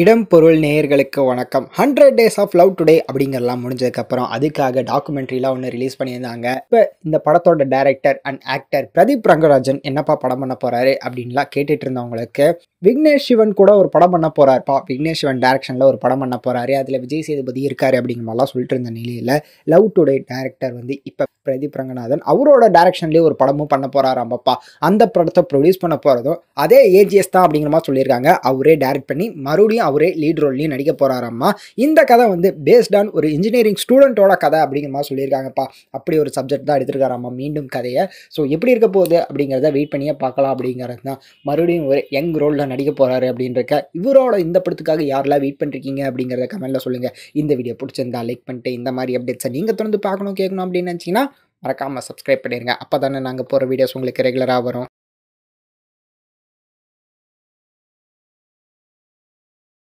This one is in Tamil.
இடம் பொருள் நேயர்களுக்கு வணக்கம். Hundred days of love today அப்படிங்கிறலாம் முடிஞ்சதுக்கப்புறம் அதுக்காக டாக்குமெண்ட்ரிலாம் ஒன்று ரிலீஸ் பண்ணியிருந்தாங்க. இப்போ இந்த படத்தோட director and actor Pradeep Rangarajan என்னப்பா படம் பண்ண போகிறாரு அப்படின்லாம் கேட்டுட்டு இருந்தவங்களுக்கு விக்னேஷ் சிவன் கூட ஒரு படம் பண்ண போகிறாருப்பா விக்னேஷ் சிவன் டேரக்ஷனில் ஒரு படம் பண்ண போகிறாரு அதில் விஜய் சேதுபதி இருக்காரு அப்படிங்கிற மாதிரிலாம் சொல்லிட்டு இருந்த நிலையில் லவ் டுடே டேரக்டர் வந்து இப்போ பிரதீப் ரங்கநாதன் அவரோட டேரக்ஷன்லேயே ஒரு படமும் பண்ண போறாராம்பப்பா. அந்த படத்தை ப்ரொடியூஸ் பண்ண போகிறதும் அதே ஏஜிஎஸ் தான் அப்படிங்கிற மாதிரி சொல்லியிருக்காங்க. அவரே டேரக்ட் பண்ணி மறுபடியும் அவரே லீட் ரோல்லையும் நடிக்க போகிறாராம்மா இந்த கதை வந்து பேஸ்ட் ஆன் ஒரு இன்ஜினியரிங் ஸ்டூடெண்ட்டோட கதை அப்படிங்கிற மாதிரி சொல்லியிருக்காங்கப்பா. அப்படி ஒரு சப்ஜெக்ட் தான் எடுத்திருக்காராம்மா மீண்டும் கதையை. ஸோ எப்படி இருக்க போகுது அப்படிங்கிறத வெயிட் பண்ணியே பார்க்கலாம் அப்படிங்கிறது தான். மறுபடியும் ஒரு யங் ரோலில் நடிக்க போகிறாரு அப்படின்றக்க இவரோட இந்த படத்துக்காக யாரெல்லாம் வெயிட் பண்ணிருக்கீங்க அப்படிங்கிறத கமெண்ட்டில் சொல்லுங்கள் இந்த வீடியோ பிடிச்சிருந்தா லைக் பண்ணிட்டு இந்த மாதிரி அப்டேட்ஸை நீங்கள் தொடர்ந்து பார்க்கணும் கேட்கணும் அப்படின்னு நினச்சிங்கன்னா மறக்காமல் சப்ஸ்கிரைப் பண்ணிடுங்க அப்போ தானே நாங்கள் போகிற வீடியோஸ் உங்களுக்கு ரெகுலராக வரும்.